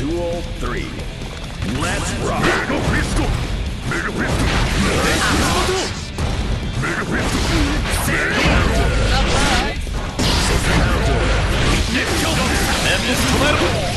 Duel 3. Let's rock! Mega Pistol! Mega Pistol! Mega Pistol! Mega Pistol! Mega Pistol!